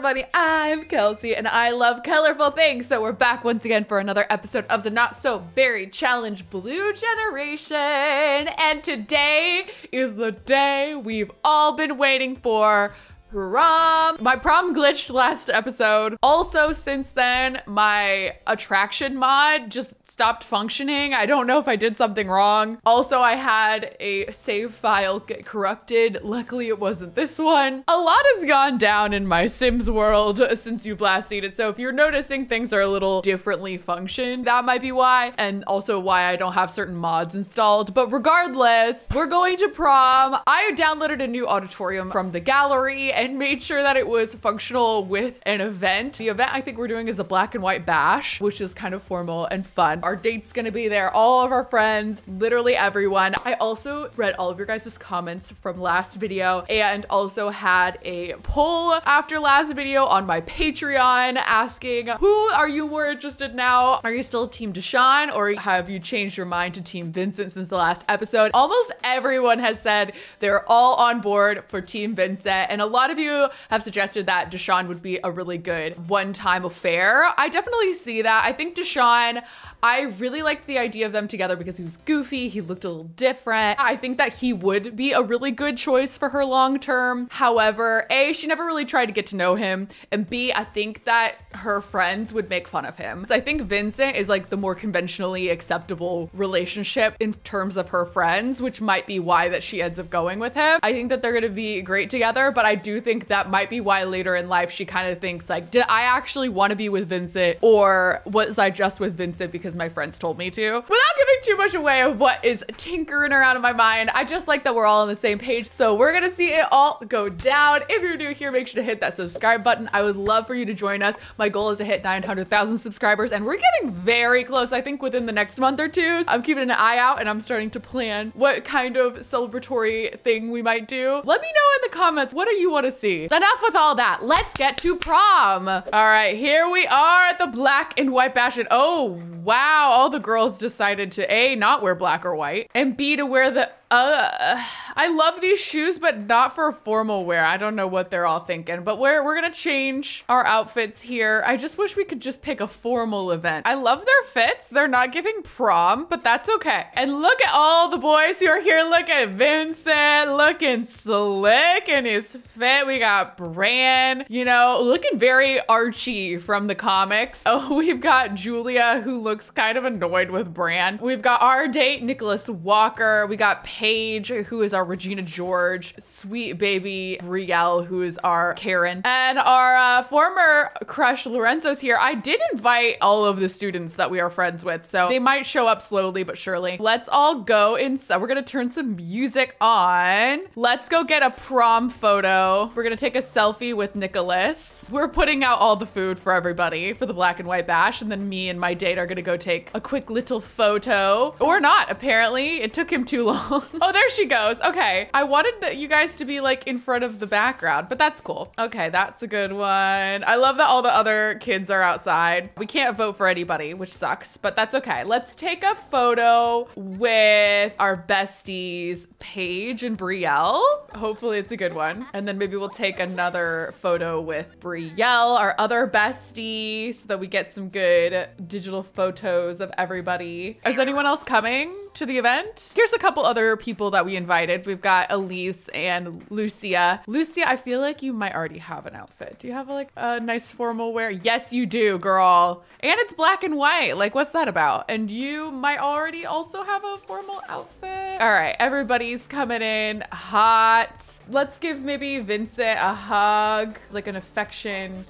everybody? I'm Kelsey and I love colorful things. So we're back once again for another episode of the Not So Berry Challenge Blue Generation. And today is the day we've all been waiting for prom. My prom glitched last episode. Also, since then, my attraction mod just stopped functioning. I don't know if I did something wrong. Also, I had a save file get corrupted. Luckily, it wasn't this one. A lot has gone down in my Sims world since you blast it. So if you're noticing things are a little differently functioned, that might be why. And also why I don't have certain mods installed. But regardless, we're going to prom. I downloaded a new auditorium from the gallery and made sure that it was functional with an event. The event I think we're doing is a black and white bash, which is kind of formal and fun. Our date's gonna be there, all of our friends, literally everyone. I also read all of your guys' comments from last video and also had a poll after last video on my Patreon asking who are you more interested now? Are you still team Deshawn or have you changed your mind to team Vincent since the last episode? Almost everyone has said they're all on board for team Vincent and a lot of you have suggested that Deshawn would be a really good one-time affair. I definitely see that. I think Deshawn, I really liked the idea of them together because he was goofy, he looked a little different. I think that he would be a really good choice for her long-term. However, A, she never really tried to get to know him, and B, I think that her friends would make fun of him. So I think Vincent is like the more conventionally acceptable relationship in terms of her friends, which might be why that she ends up going with him. I think that they're gonna be great together, but I do think that might be why later in life she kind of thinks like, did I actually want to be with Vincent or was I just with Vincent because my friends told me to? Without giving too much away of what is tinkering around in my mind, I just like that we're all on the same page. So we're gonna see it all go down. If you're new here, make sure to hit that subscribe button. I would love for you to join us. My goal is to hit 900,000 subscribers and we're getting very close. I think within the next month or two. I'm keeping an eye out and I'm starting to plan what kind of celebratory thing we might do. Let me know in the comments, what do you want to see? Enough with all that. Let's get to prom. All right, here we are at the black and white. And oh, wow. All the girls decided to A, not wear black or white and B, to wear the uh, I love these shoes, but not for formal wear. I don't know what they're all thinking, but we're, we're gonna change our outfits here. I just wish we could just pick a formal event. I love their fits. They're not giving prom, but that's okay. And look at all the boys who are here. Look at Vincent looking slick in his fit. We got Bran, you know, looking very Archie from the comics. Oh, we've got Julia who looks kind of annoyed with Bran. We've got our date, Nicholas Walker. We got Paige, who is our Regina George, sweet baby Brielle, who is our Karen, and our uh, former crush Lorenzo's here. I did invite all of the students that we are friends with, so they might show up slowly but surely. Let's all go inside. We're gonna turn some music on. Let's go get a prom photo. We're gonna take a selfie with Nicholas. We're putting out all the food for everybody for the black and white bash, and then me and my date are gonna go take a quick little photo. Or not, apparently. It took him too long. oh, there she goes. Okay. I wanted that you guys to be like in front of the background, but that's cool. Okay, that's a good one. I love that all the other kids are outside. We can't vote for anybody, which sucks, but that's okay. Let's take a photo with our besties, Paige and Brielle. Hopefully it's a good one. And then maybe we'll take another photo with Brielle, our other bestie, so that we get some good digital photos of everybody. Is anyone else coming to the event? Here's a couple other people that we invited. We've got Elise and Lucia. Lucia, I feel like you might already have an outfit. Do you have like a nice formal wear? Yes, you do, girl. And it's black and white. Like, what's that about? And you might already also have a formal outfit. All right, everybody's coming in hot. Let's give maybe Vincent a hug, like an affection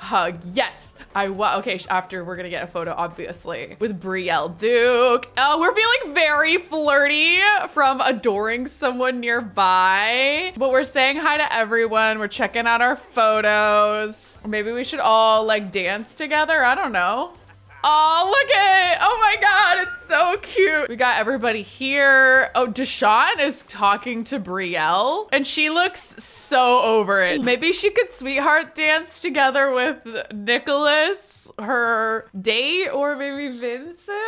hug. Yes, I wa okay. After we're gonna get a photo, obviously, with Brielle Duke. Oh, we're feeling very flirty from adoring someone nearby. But we're saying hi to everyone. We're checking out our photos. Maybe we should all like dance together. I don't know. Oh, look at it. Oh my God, it's so cute. We got everybody here. Oh, Deshawn is talking to Brielle and she looks so over it. Maybe she could sweetheart dance together with Nicholas, her date, or maybe Vincent.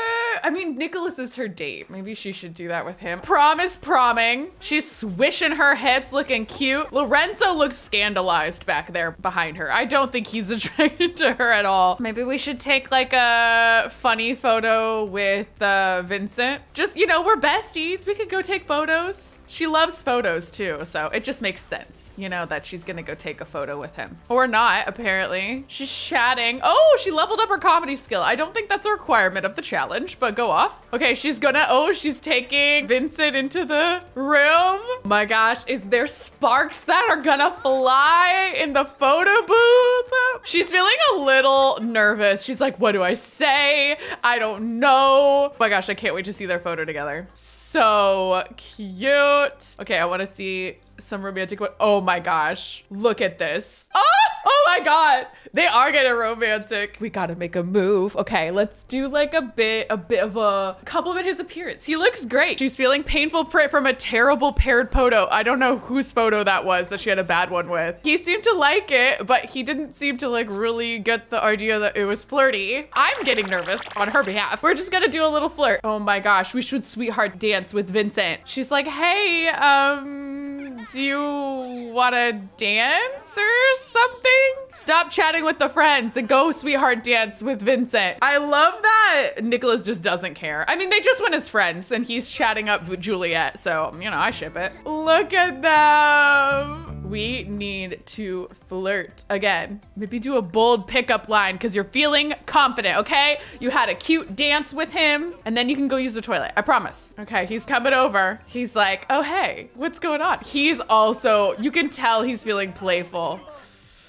I mean, Nicholas is her date. Maybe she should do that with him. Prom is promming. She's swishing her hips, looking cute. Lorenzo looks scandalized back there behind her. I don't think he's attracted to her at all. Maybe we should take like a funny photo with uh, Vincent. Just, you know, we're besties. We could go take photos. She loves photos too, so it just makes sense, you know, that she's gonna go take a photo with him. Or not, apparently. She's chatting. Oh, she leveled up her comedy skill. I don't think that's a requirement of the challenge, but go off. Okay, she's gonna, oh, she's taking Vincent into the room. My gosh, is there sparks that are gonna fly in the photo booth? She's feeling a little nervous. She's like, what do I say? I don't know. My gosh, I can't wait to see their photo together so cute. Okay, I want to see some romantic. Oh my gosh. Look at this. Oh, oh my God. They are getting romantic. We gotta make a move. Okay, let's do like a bit, a bit of a compliment his appearance. He looks great. She's feeling painful print from a terrible paired photo. I don't know whose photo that was that she had a bad one with. He seemed to like it, but he didn't seem to like really get the idea that it was flirty. I'm getting nervous on her behalf. We're just gonna do a little flirt. Oh my gosh, we should sweetheart dance with Vincent. She's like, hey, um, do you wanna dance or something? Stop chatting with the friends and go sweetheart dance with Vincent. I love that Nicholas just doesn't care. I mean, they just went as friends and he's chatting up Juliet. So, you know, I ship it. Look at them. We need to flirt again. Maybe do a bold pickup line because you're feeling confident, okay? You had a cute dance with him and then you can go use the toilet. I promise. Okay, he's coming over. He's like, oh, hey, what's going on? He's also, you can tell he's feeling playful.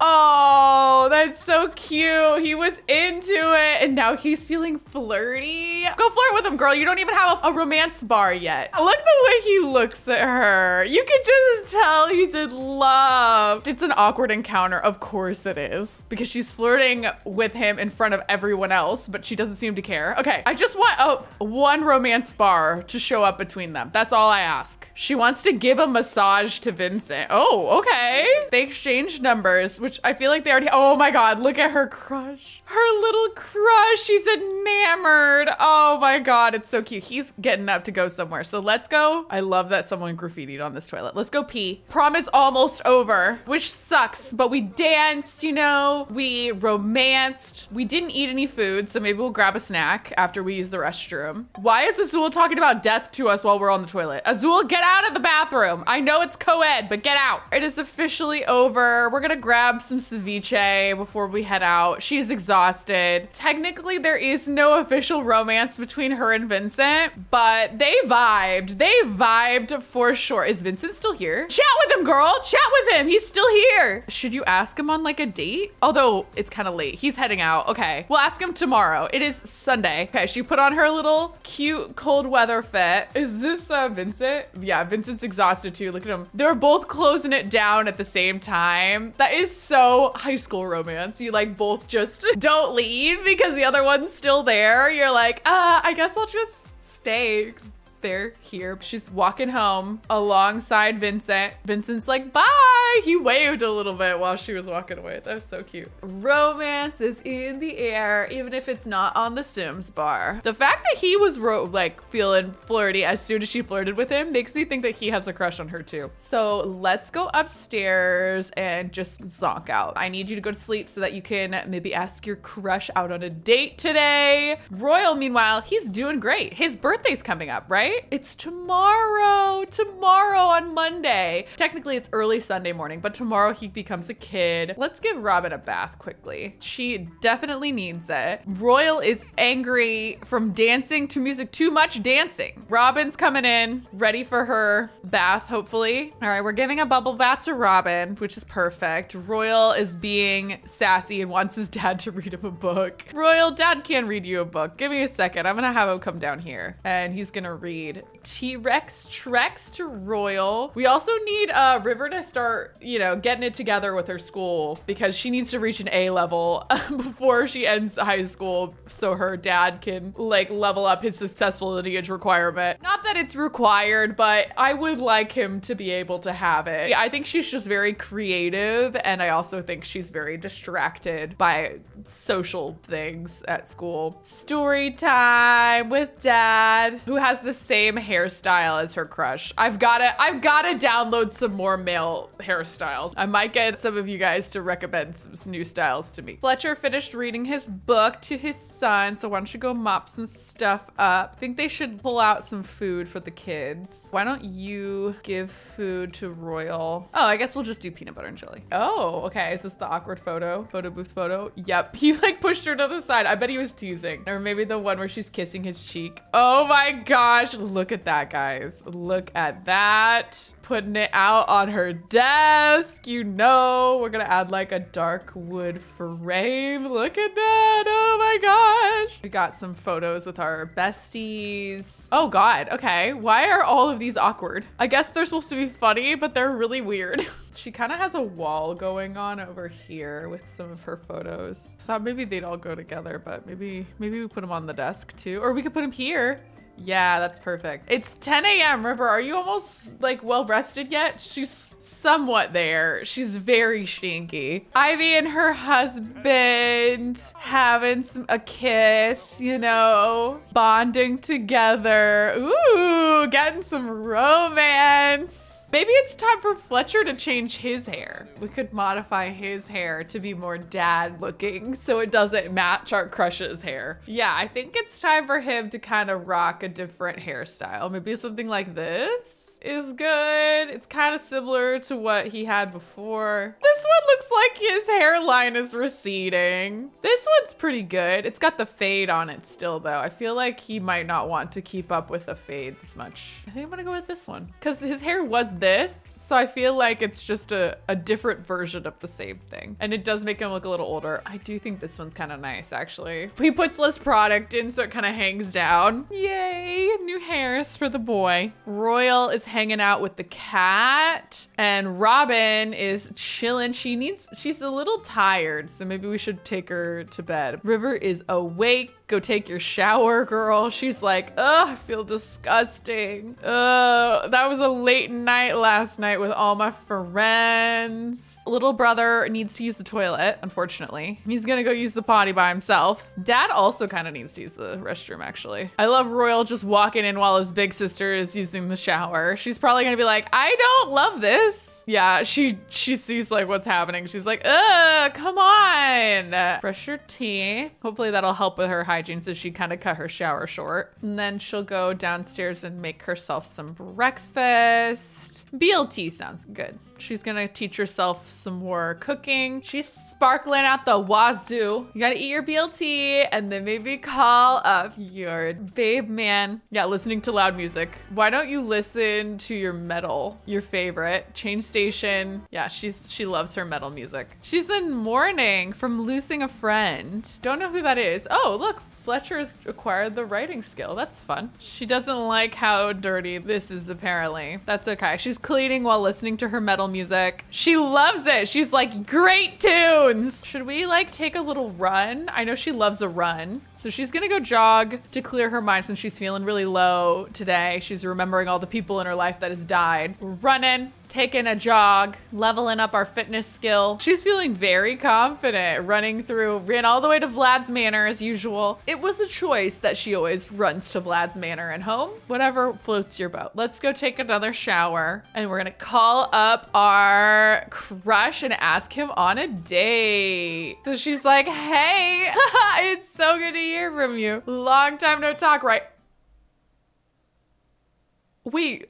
Oh, that's so cute. He was into it and now he's feeling flirty. Go flirt with him, girl. You don't even have a, a, romance bar yet. Look the way he looks at her. You can just tell he's in love. It's an awkward encounter. Of course it is because she's flirting with him in front of everyone else, but she doesn't seem to care. Okay, I just want a, one romance bar to show up between them. That's all I ask. She wants to give a massage to Vincent. Oh, okay. They exchanged numbers, which I feel like they already, oh my God, look at her crush. Her little crush, she's enamored. Oh my God, it's so cute. He's getting up to go somewhere. So let's go. I love that someone graffitied on this toilet. Let's go pee. Prom is almost over, which sucks, but we danced, you know, we romanced. We didn't eat any food, so maybe we'll grab a snack after we use the restroom. Why is Azul talking about death to us while we're on the toilet? Azul, get out of the bathroom. I know it's co-ed, but get out. It is officially over. We're gonna grab some ceviche before we head out. She's exhausted. Technically, there is no official romance between her and Vincent, but they vibed. They vibed for sure. Is Vincent still here? Chat with him, girl. Chat with him. He's still here. Should you ask him on like a date? Although it's kind of late. He's heading out. Okay. We'll ask him tomorrow. It is Sunday. Okay. She put on her little cute cold weather fit. Is this uh, Vincent? Yeah, Vincent's exhausted too. Look at him. They're both closing it down at the same time. That is so high school romance. You like both just don't leave because the other one's still there. You're like, uh, I guess I'll just stay they're here. She's walking home alongside Vincent. Vincent's like, bye. He waved a little bit while she was walking away. That's so cute. Romance is in the air, even if it's not on the Sims bar. The fact that he was like feeling flirty as soon as she flirted with him makes me think that he has a crush on her too. So let's go upstairs and just zonk out. I need you to go to sleep so that you can maybe ask your crush out on a date today. Royal, meanwhile, he's doing great. His birthday's coming up, right? Right? It's tomorrow, tomorrow on Monday. Technically, it's early Sunday morning, but tomorrow he becomes a kid. Let's give Robin a bath quickly. She definitely needs it. Royal is angry from dancing to music, too much dancing. Robin's coming in, ready for her bath, hopefully. All right, we're giving a bubble bath to Robin, which is perfect. Royal is being sassy and wants his dad to read him a book. Royal, dad can't read you a book. Give me a second. I'm gonna have him come down here and he's gonna read T-Rex treks to Royal. We also need uh, River to start, you know, getting it together with her school because she needs to reach an A level before she ends high school so her dad can like level up his successful lineage requirement. Not that it's required, but I would like him to be able to have it. I think she's just very creative and I also think she's very distracted by social things at school. Story time with dad, who has the same hairstyle as her crush. I've gotta, I've gotta download some more male hairstyles. I might get some of you guys to recommend some, new styles to me. Fletcher finished reading his book to his son, so why don't you go mop some stuff up? I think they should pull out some food for the kids. Why don't you give food to Royal? Oh, I guess we'll just do peanut butter and jelly. Oh, okay. Is this the awkward photo? Photo booth photo? Yep. He like pushed her to the side. I bet he was teasing. Or maybe the one where she's kissing his cheek. Oh my gosh. Look at that, guys. Look at that putting it out on her desk. You know, we're gonna add like a dark wood frame. Look at that. Oh my gosh. We got some photos with our besties. Oh God. Okay. Why are all of these awkward? I guess they're supposed to be funny, but they're really weird. she kind of has a wall going on over here with some of her photos. Thought maybe they'd all go together, but maybe maybe we put them on the desk too, or we could put them here. Yeah, that's perfect. It's 10 a.m. River, are you almost like well rested yet? She's somewhat there. She's very stinky. Ivy and her husband having some a kiss, you know, bonding together. Ooh, getting some romance. Maybe it's time for Fletcher to change his hair. We could modify his hair to be more dad looking so it doesn't match our crush's hair. Yeah, I think it's time for him to kind of rock a different hairstyle. Maybe something like this is good. It's kind of similar to what he had before. This one looks like his hairline is receding. This one's pretty good. It's got the fade on it still though. I feel like he might not want to keep up with the fade as much. I think I'm gonna go with this one because his hair was this. So I feel like it's just a, a different version of the same thing. And it does make him look a little older. I do think this one's kind of nice actually. He puts less product in so it kind of hangs down. Yay, new hairs for the boy. Royal is hanging out with the cat and Robin is chilling. She needs, she's a little tired. So maybe we should take her to bed. River is awake go take your shower, girl. She's like, oh, I feel disgusting. Oh, that was a late night last night with all my friends. Little brother needs to use the toilet, unfortunately. He's gonna go use the potty by himself. Dad also kind of needs to use the restroom, actually. I love Royal just walking in while his big sister is using the shower. She's probably gonna be like, I don't love this. Yeah, she she sees like what's happening. She's like, ugh, come on. Brush your teeth. Hopefully that'll help with her hygiene hygiene, so she kind of cut her shower short. And then she'll go downstairs and make herself some breakfast. BLT sounds good. She's gonna teach herself some more cooking. She's sparkling out the wazoo. You gotta eat your BLT and then maybe call up your babe man. Yeah, listening to loud music. Why don't you listen to your metal, your favorite? Change station. Yeah, she's she loves her metal music. She's in mourning from losing a friend. Don't know who that is. Oh, look, Fletcher's acquired the writing skill. That's fun. She doesn't like how dirty this is apparently. That's okay. She's cleaning while listening to her metal music. She loves it. She's like, great tunes. Should we like take a little run? I know she loves a run. So she's gonna go jog to clear her mind since she's feeling really low today. She's remembering all the people in her life that has died. running, taking a jog, leveling up our fitness skill. She's feeling very confident running through, ran all the way to Vlad's Manor as usual. It was a choice that she always runs to Vlad's Manor and home, whatever floats your boat. Let's go take another shower and we're gonna call up our crush and ask him on a date. So she's like, hey, it's so good to hear from you. Long time no talk, right? Wait,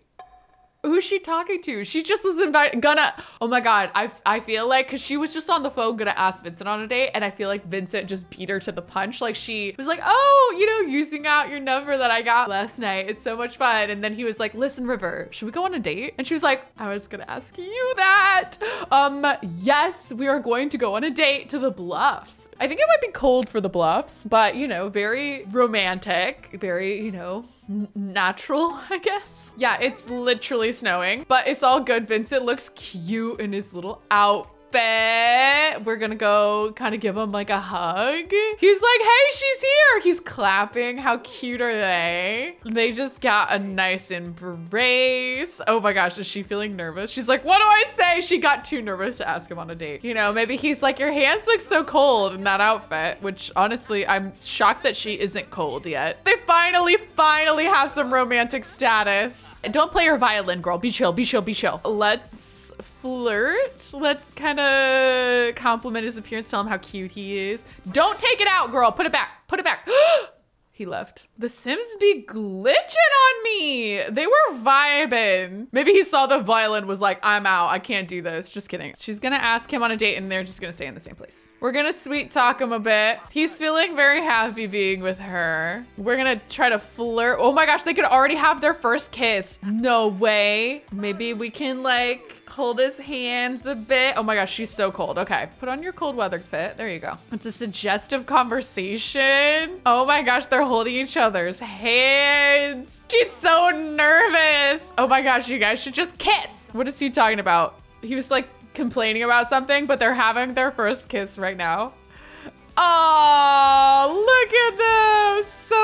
who's she talking to? She just was invited, gonna, oh my God. I, I feel like, cause she was just on the phone gonna ask Vincent on a date. And I feel like Vincent just beat her to the punch. Like she was like, oh, you know, using out your number that I got last night. It's so much fun. And then he was like, listen, River, should we go on a date? And she was like, I was gonna ask you that. Um, yes, we are going to go on a date to the Bluffs. I think it might be cold for the Bluffs, but you know, very romantic, very, you know, natural, I guess. Yeah, it's literally snowing, but it's all good. Vincent looks cute in his little outfit fit. We're gonna go kind of give him like a hug. He's like, hey, she's here. He's clapping. How cute are they? They just got a nice embrace. Oh my gosh, is she feeling nervous? She's like, what do I say? She got too nervous to ask him on a date. You know, maybe he's like, your hands look so cold in that outfit, which honestly, I'm shocked that she isn't cold yet. They finally, finally have some romantic status. Don't play your violin, girl. Be chill, be chill, be chill. Let's flirt. Let's kind of compliment his appearance, tell him how cute he is. Don't take it out, girl. Put it back. Put it back. he left. The Sims be glitching on me. They were vibing. Maybe he saw the violin was like, I'm out. I can't do this. Just kidding. She's gonna ask him on a date and they're just gonna stay in the same place. We're gonna sweet talk him a bit. He's feeling very happy being with her. We're gonna try to flirt. Oh my gosh, they could already have their first kiss. No way. Maybe we can like hold his hands a bit. Oh my gosh, she's so cold. Okay, put on your cold weather fit. There you go. It's a suggestive conversation. Oh my gosh, they're holding each other's hands. She's so nervous. Oh my gosh, you guys should just kiss. What is he talking about? He was like complaining about something, but they're having their first kiss right now. Oh, look at them. So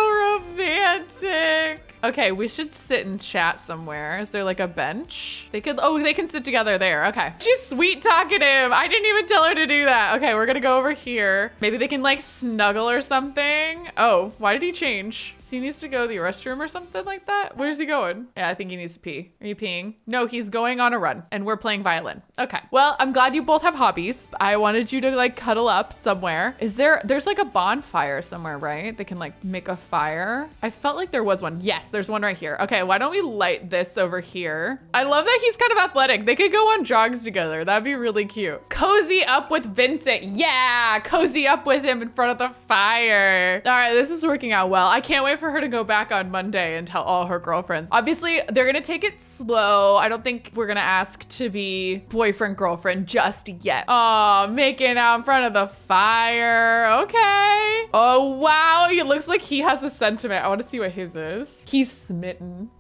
romantic. Okay, we should sit and chat somewhere. Is there like a bench? They could, oh, they can sit together there. Okay. She's sweet talking him. I didn't even tell her to do that. Okay, we're gonna go over here. Maybe they can like snuggle or something. Oh, why did he change? He needs to go to the restroom or something like that? Where's he going? Yeah, I think he needs to pee. Are you peeing? No, he's going on a run and we're playing violin. Okay. Well, I'm glad you both have hobbies. I wanted you to like cuddle up somewhere. Is there, there's like a bonfire somewhere, right? They can like make a fire. I felt like there was one. Yes, there's one right here. Okay, why don't we light this over here? I love that he's kind of athletic. They could go on jogs together. That'd be really cute. Cozy up with Vincent. Yeah, cozy up with him in front of the fire. All right, this is working out well. I can't wait for her to go back on Monday and tell all her girlfriends. Obviously, they're gonna take it slow. I don't think we're gonna ask to be boyfriend, girlfriend just yet. Oh, making out in front of the fire. Okay. Oh, wow. It looks like he has a sentiment. I wanna see what his is. He's smitten.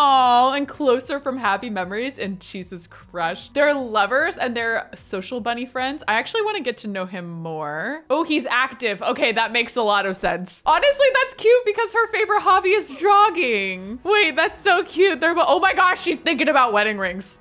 Oh, and closer from happy memories and Cheese's crush. They're lovers and they're social bunny friends. I actually want to get to know him more. Oh, he's active. Okay, that makes a lot of sense. Honestly, that's cute because her favorite hobby is jogging. Wait, that's so cute. They're, oh my gosh, she's thinking about wedding rings.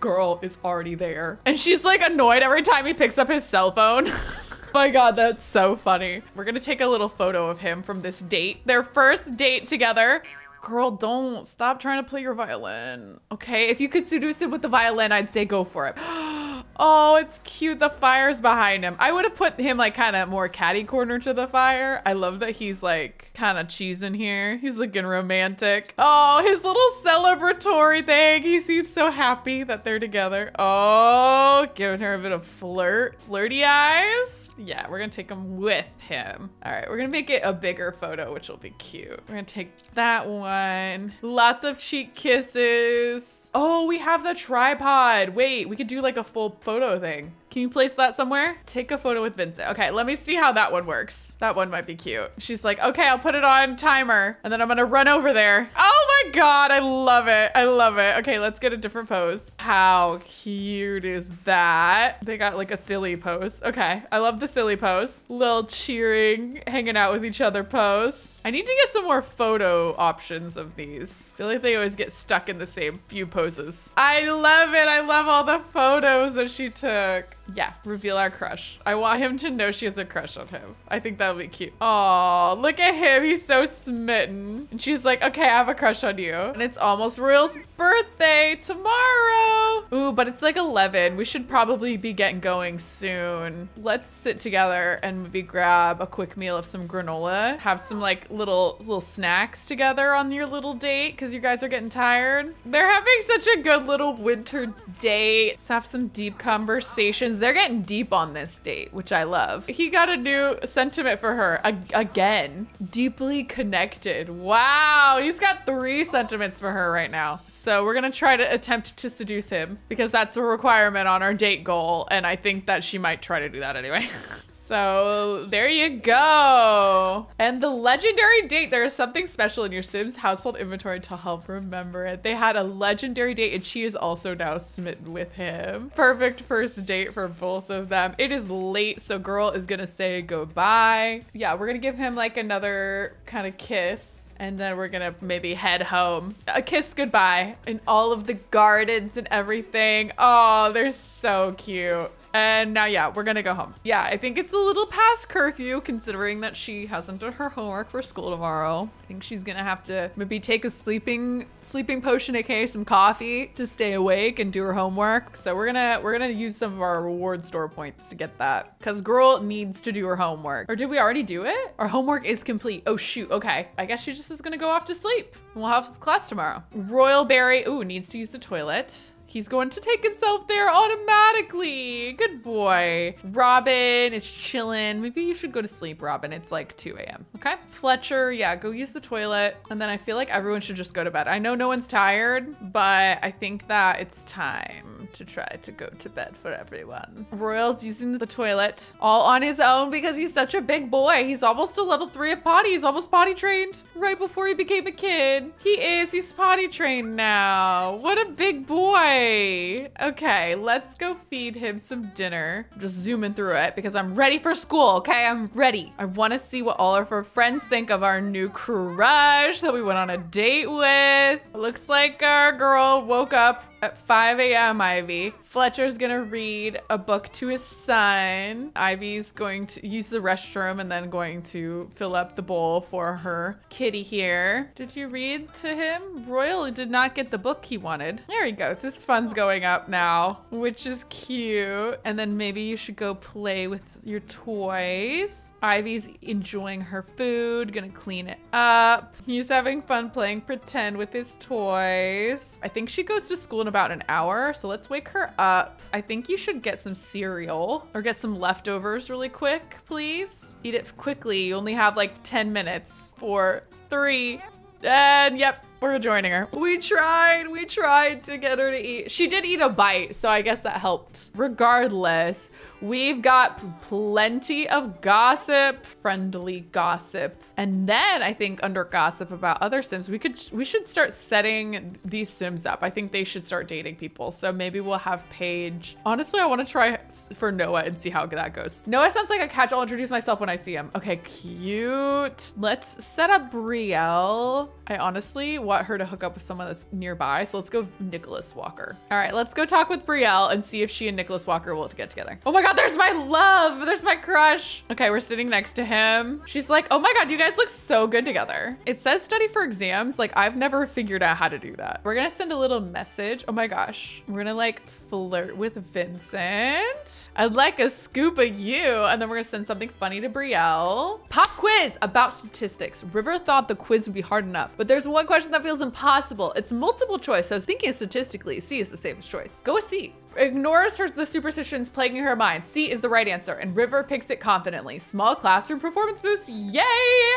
Girl is already there. And she's like annoyed every time he picks up his cell phone. my god, that's so funny. We're gonna take a little photo of him from this date. Their first date together. Girl, don't stop trying to play your violin. Okay, if you could seduce him with the violin, I'd say go for it. oh, it's cute. The fire's behind him. I would have put him like kind of more catty corner to the fire. I love that he's like kind of cheesing here. He's looking romantic. Oh, his little celebratory thing. He seems so happy that they're together. Oh, giving her a bit of flirt, flirty eyes. Yeah, we're gonna take them with him. All right, we're gonna make it a bigger photo, which will be cute. We're gonna take that one. Lots of cheek kisses. Oh, we have the tripod. Wait, we could do like a full photo thing. Can you place that somewhere? Take a photo with Vincent. Okay, let me see how that one works. That one might be cute. She's like, okay, I'll put it on timer and then I'm gonna run over there. Oh my God, I love it. I love it. Okay, let's get a different pose. How cute is that? They got like a silly pose. Okay, I love the silly pose. Little cheering, hanging out with each other pose. I need to get some more photo options of these. I feel like they always get stuck in the same few poses. I love it. I love all the photos that she took. Yeah, reveal our crush. I want him to know she has a crush on him. I think that'll be cute. Oh, look at him. He's so smitten. And she's like, okay, I have a crush on you. And it's almost Royal's birthday tomorrow. Ooh, but it's like 11. We should probably be getting going soon. Let's sit together and maybe grab a quick meal of some granola. Have some like little little snacks together on your little date because you guys are getting tired. They're having such a good little winter date. Let's have some deep conversations. They're getting deep on this date, which I love. He got a new sentiment for her again. Deeply connected. Wow, he's got three sentiments for her right now. So we're gonna try to attempt to seduce him because that's a requirement on our date goal. And I think that she might try to do that anyway. So there you go. And the legendary date, there is something special in your Sims household inventory to help remember it. They had a legendary date and she is also now smitten with him. Perfect first date for both of them. It is late, so girl is gonna say goodbye. Yeah, we're gonna give him like another kind of kiss and then we're gonna maybe head home. A kiss goodbye in all of the gardens and everything. Oh, they're so cute. And now, yeah, we're gonna go home. Yeah, I think it's a little past curfew considering that she hasn't done her homework for school tomorrow. I think she's gonna have to maybe take a sleeping sleeping potion, aka some coffee, to stay awake and do her homework. So we're gonna we're gonna use some of our reward store points to get that. Cause girl needs to do her homework. Or did we already do it? Our homework is complete. Oh shoot. Okay. I guess she just is gonna go off to sleep. We'll have class tomorrow. Royal Berry. Ooh, needs to use the toilet. He's going to take himself there automatically. Good boy. Robin is chilling. Maybe you should go to sleep, Robin. It's like 2 a.m. Okay. Fletcher, yeah, go use the toilet. And then I feel like everyone should just go to bed. I know no one's tired, but I think that it's time to try to go to bed for everyone. Royal's using the toilet all on his own because he's such a big boy. He's almost a level three of potty. He's almost potty trained right before he became a kid. He is. He's potty trained now. What a big boy. Okay, let's go feed him some dinner. I'm just zooming through it because I'm ready for school, okay? I'm ready. I want to see what all of our friends think of our new crush that we went on a date with. It looks like our girl woke up at 5 a.m., Ivy. Fletcher's gonna read a book to his son. Ivy's going to use the restroom and then going to fill up the bowl for her kitty here. Did you read to him? Royal did not get the book he wanted. There he goes. His fun's going up now, which is cute. And then maybe you should go play with your toys. Ivy's enjoying her food, gonna clean it up. He's having fun playing pretend with his toys. I think she goes to school in about an hour, so let's wake her up. Uh, I think you should get some cereal or get some leftovers really quick, please. Eat it quickly. You only have like 10 minutes. Four, three, and yep, we're joining her. We tried, we tried to get her to eat. She did eat a bite, so I guess that helped. Regardless, we've got plenty of gossip, friendly gossip. And then I think under gossip about other Sims, we could we should start setting these Sims up. I think they should start dating people. So maybe we'll have Paige. Honestly, I want to try for Noah and see how that goes. Noah sounds like a catch. I'll introduce myself when I see him. Okay, cute. Let's set up Brielle. I honestly want her to hook up with someone that's nearby. So let's go Nicholas Walker. All right, let's go talk with Brielle and see if she and Nicholas Walker will get together. Oh my God, there's my love. There's my crush. Okay, we're sitting next to him. She's like, oh my God, you guys look so good together. It says study for exams. Like I've never figured out how to do that. We're gonna send a little message. Oh my gosh. We're gonna like flirt with Vincent. I'd like a scoop of you. And then we're gonna send something funny to Brielle. Pop quiz about statistics. River thought the quiz would be hard enough, but there's one question that feels impossible. It's multiple choice. So thinking statistically, C is the safest choice. Go with C ignores her the superstitions plaguing her mind. C is the right answer, and River picks it confidently. Small classroom performance boost, yay!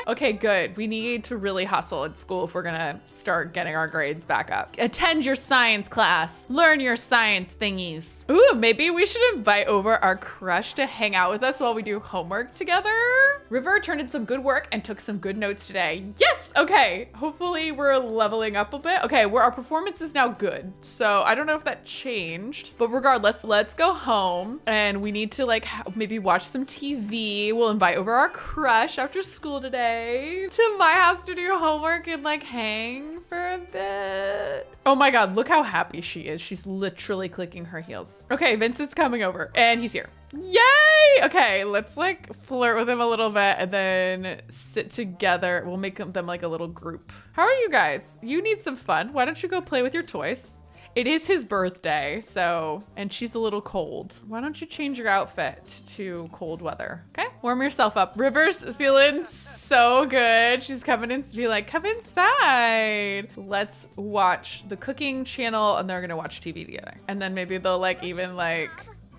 Okay, good. We need to really hustle at school if we're gonna start getting our grades back up. Attend your science class. Learn your science thingies. Ooh, maybe we should invite over our crush to hang out with us while we do homework together. River turned in some good work and took some good notes today. Yes, okay. Hopefully we're leveling up a bit. Okay, where our performance is now good. So I don't know if that changed, but but regardless, let's go home and we need to like maybe watch some TV. We'll invite over our crush after school today to my house to do homework and like hang for a bit. Oh my God, look how happy she is. She's literally clicking her heels. Okay, Vincent's coming over and he's here. Yay! Okay, let's like flirt with him a little bit and then sit together. We'll make them like a little group. How are you guys? You need some fun. Why don't you go play with your toys? It is his birthday, so, and she's a little cold. Why don't you change your outfit to cold weather? Okay, warm yourself up. River's feeling so good. She's coming in to be like, come inside. Let's watch the cooking channel and they're gonna watch TV together. And then maybe they'll like even like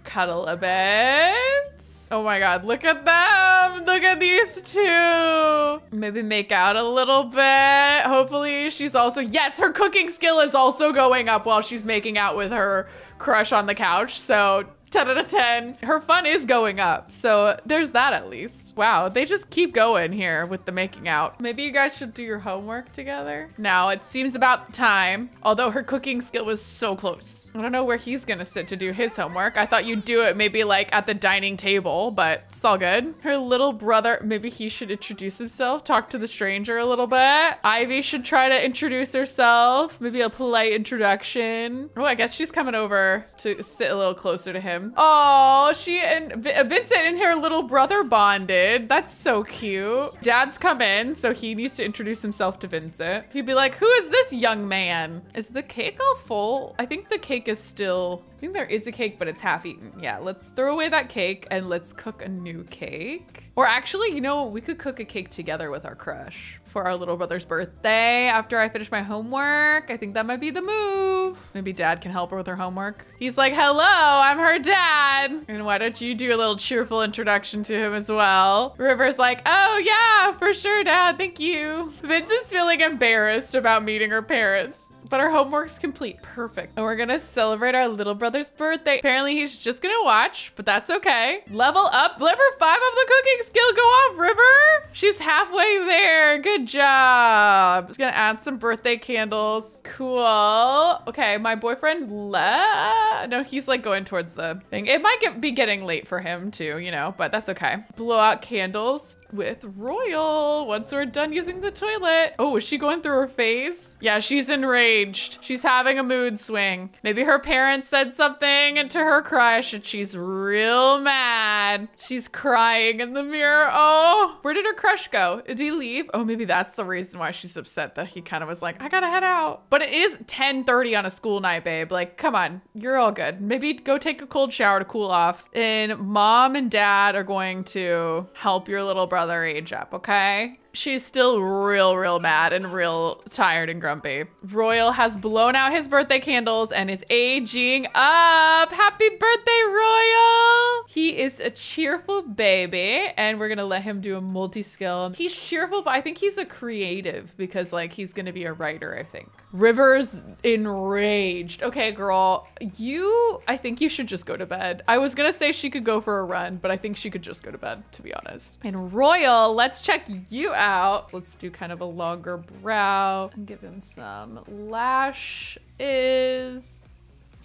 cuddle a bit. Oh my God, look at them. Look at these two. Maybe make out a little bit. Hopefully she's also, yes, her cooking skill is also going up while she's making out with her crush on the couch. So 10 out of 10. Her fun is going up. So there's that at least. Wow, they just keep going here with the making out. Maybe you guys should do your homework together. Now it seems about time. Although her cooking skill was so close. I don't know where he's gonna sit to do his homework. I thought you'd do it maybe like at the dining table, but it's all good. Her little brother, maybe he should introduce himself, talk to the stranger a little bit. Ivy should try to introduce herself. Maybe a polite introduction. Oh, I guess she's coming over to sit a little closer to him. Oh, she and V- uh, Vincent and her little brother bonded. That's so cute. Dad's come in, so he needs to introduce himself to Vincent. He'd be like, who is this young man? Is the cake all full? I think the cake is still, I think there is a cake, but it's half eaten. Yeah, let's throw away that cake and let's cook a new cake. Or actually, you know, we could cook a cake together with our crush for our little brother's birthday after I finish my homework. I think that might be the move. Maybe dad can help her with her homework. He's like, hello, I'm her dad. And why don't you do a little cheerful introduction to him as well? River's like, oh yeah, for sure, dad, thank you. Vincent's feeling embarrassed about meeting her parents. But our homework's complete. Perfect. And we're gonna celebrate our little brother's birthday. Apparently he's just gonna watch, but that's okay. Level up. Level five of the cooking skill go off, River. She's halfway there. Good job. Just gonna add some birthday candles. Cool. Okay, my boyfriend left. No, he's like going towards the thing. It might get, be getting late for him too, you know, but that's okay. Blow out candles with Royal once we're done using the toilet. Oh, is she going through her phase? Yeah, she's enraged. She's having a mood swing. Maybe her parents said something into her crush and she's real mad. She's crying in the mirror. Oh, where did her crush go? Did he leave? Oh, maybe that's the reason why she's upset that he kind of was like, I gotta head out. But it is 10.30 on a school night, babe. Like, come on, you're all good. Maybe go take a cold shower to cool off. And mom and dad are going to help your little brother age up, okay? She's still real, real mad and real tired and grumpy. Royal has blown out his birthday candles and is aging up. Happy birthday, Royal! He is a cheerful baby and we're gonna let him do a multi-skill. He's cheerful, but I think he's a creative because like he's gonna be a writer, I think. River's enraged. Okay, girl, you, I think you should just go to bed. I was gonna say she could go for a run, but I think she could just go to bed, to be honest. And Royal, let's check you out. Let's do kind of a longer brow and give him some lashes.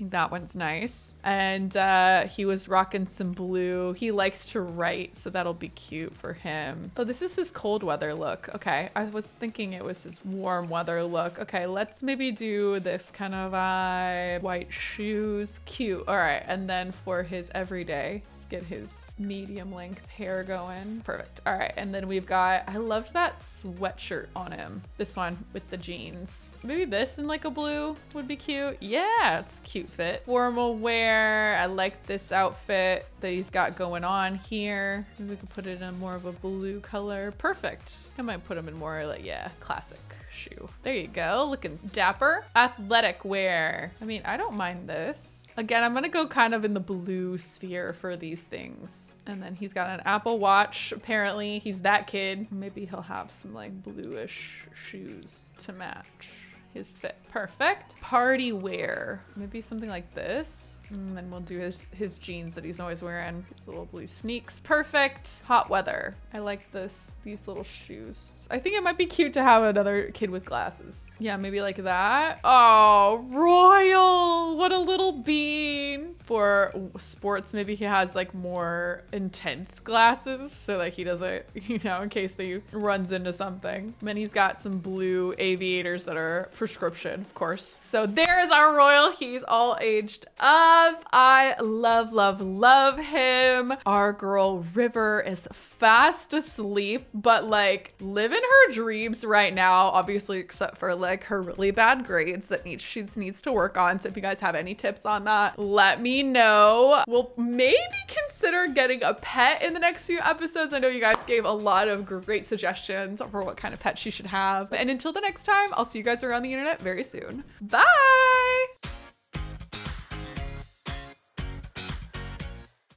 Think that one's nice. And uh, he was rocking some blue. He likes to write, so that'll be cute for him. Oh, this is his cold weather look. Okay, I was thinking it was his warm weather look. Okay, let's maybe do this kind of vibe. White shoes, cute. All right, and then for his everyday, let's get his medium length hair going. Perfect. All right, and then we've got, I loved that sweatshirt on him. This one with the jeans. Maybe this in like a blue would be cute. Yeah, it's cute fit. Formal wear. I like this outfit that he's got going on here. Maybe we could put it in more of a blue color. Perfect. I might put him in more like, yeah, classic shoe. There you go. Looking dapper. Athletic wear. I mean, I don't mind this. Again, I'm gonna go kind of in the blue sphere for these things. And then he's got an Apple Watch. Apparently, he's that kid. Maybe he'll have some like bluish shoes to match his fit. Perfect. Party wear. Maybe something like this. And then we'll do his, his jeans that he's always wearing. His little blue sneaks. Perfect. Hot weather. I like this, these little shoes. I think it might be cute to have another kid with glasses. Yeah, maybe like that. Oh, Royal. What a little bean. For sports, maybe he has like more intense glasses so that he doesn't, you know, in case he runs into something. And then he's got some blue aviators that are prescription, of course. So there's our Royal. He's all aged up. I love, love, love him. Our girl River is fast asleep, but like living her dreams right now, obviously, except for like her really bad grades that needs, she needs to work on. So if you guys have any tips on that, let me know. We'll maybe consider getting a pet in the next few episodes. I know you guys gave a lot of great suggestions for what kind of pet she should have. And until the next time, I'll see you guys around the internet very soon. Bye!